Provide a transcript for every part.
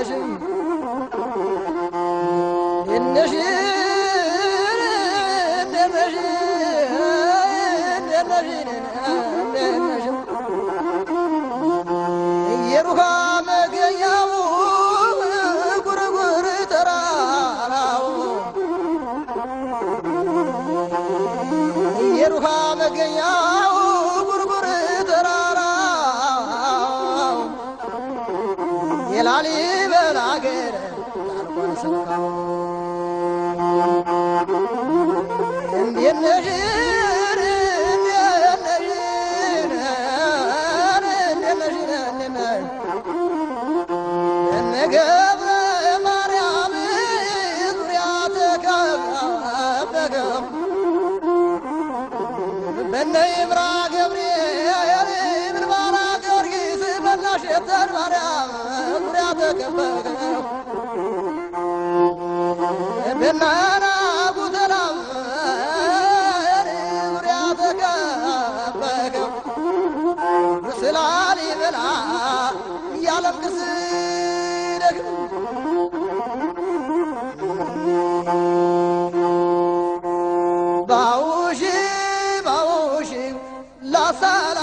Yaşım የሩሃ መገኛው ጉርጉር ተራራው የላሊበላ አገር ታርቆን ሰብካው እንዴት ነሽ? እንዴት ነሽ? እንዴት قصيرك باوشي باوشي لا صلاة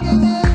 Father.